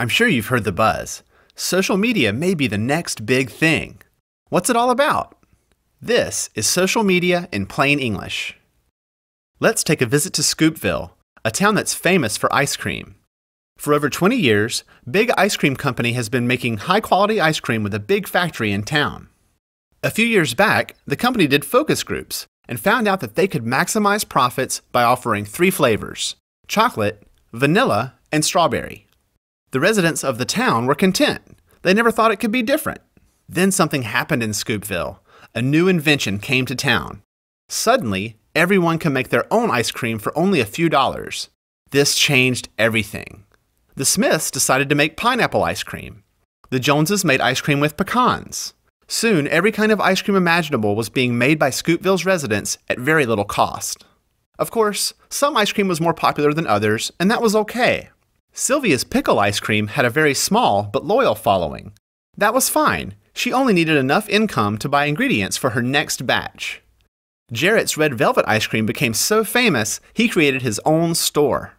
I'm sure you've heard the buzz. Social media may be the next big thing. What's it all about? This is social media in plain English. Let's take a visit to Scoopville, a town that's famous for ice cream. For over 20 years, Big Ice Cream Company has been making high quality ice cream with a big factory in town. A few years back, the company did focus groups and found out that they could maximize profits by offering three flavors chocolate, vanilla, and strawberry. The residents of the town were content. They never thought it could be different. Then something happened in Scoopville. A new invention came to town. Suddenly, everyone can make their own ice cream for only a few dollars. This changed everything. The Smiths decided to make pineapple ice cream. The Joneses made ice cream with pecans. Soon, every kind of ice cream imaginable was being made by Scoopville's residents at very little cost. Of course, some ice cream was more popular than others, and that was okay. Sylvia's pickle ice cream had a very small but loyal following. That was fine. She only needed enough income to buy ingredients for her next batch. Jarrett's red velvet ice cream became so famous, he created his own store.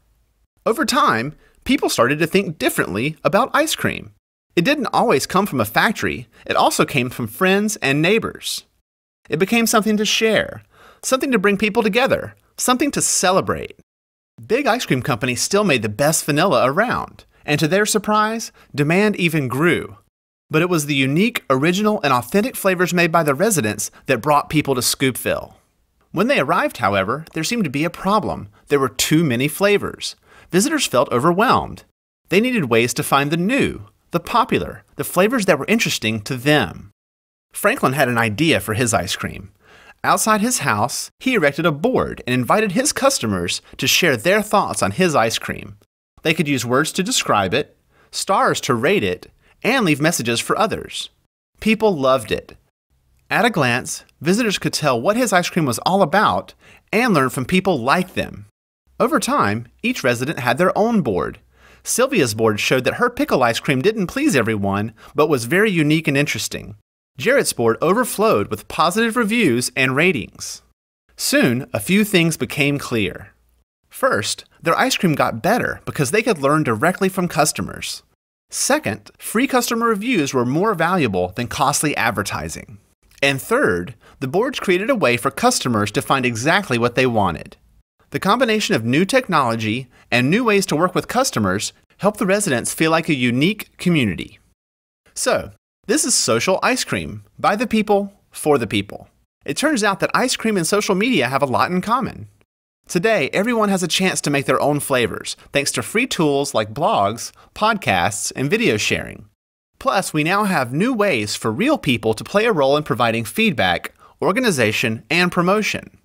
Over time, people started to think differently about ice cream. It didn't always come from a factory, it also came from friends and neighbors. It became something to share, something to bring people together, something to celebrate. Big Ice Cream Company still made the best vanilla around, and to their surprise, demand even grew. But it was the unique, original, and authentic flavors made by the residents that brought people to Scoopville. When they arrived, however, there seemed to be a problem. There were too many flavors. Visitors felt overwhelmed. They needed ways to find the new, the popular, the flavors that were interesting to them. Franklin had an idea for his ice cream. Outside his house, he erected a board and invited his customers to share their thoughts on his ice cream. They could use words to describe it, stars to rate it, and leave messages for others. People loved it. At a glance, visitors could tell what his ice cream was all about and learn from people like them. Over time, each resident had their own board. Sylvia's board showed that her pickle ice cream didn't please everyone, but was very unique and interesting. Jarrett's board overflowed with positive reviews and ratings. Soon, a few things became clear. First, their ice cream got better because they could learn directly from customers. Second, free customer reviews were more valuable than costly advertising. And third, the boards created a way for customers to find exactly what they wanted. The combination of new technology and new ways to work with customers helped the residents feel like a unique community. So, this is social ice cream by the people for the people. It turns out that ice cream and social media have a lot in common. Today, everyone has a chance to make their own flavors thanks to free tools like blogs, podcasts, and video sharing. Plus, we now have new ways for real people to play a role in providing feedback, organization, and promotion.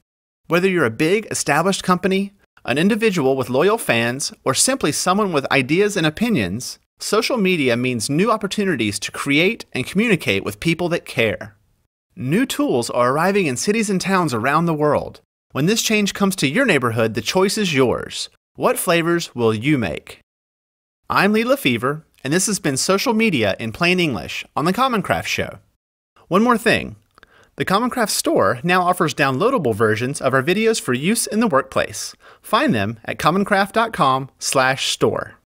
Whether you're a big, established company, an individual with loyal fans, or simply someone with ideas and opinions, Social media means new opportunities to create and communicate with people that care. New tools are arriving in cities and towns around the world. When this change comes to your neighborhood, the choice is yours. What flavors will you make? I'm Lee LeFever, and this has been Social Media in Plain English on the Common Craft Show. One more thing. The Common Craft store now offers downloadable versions of our videos for use in the workplace. Find them at commoncraft.com/store.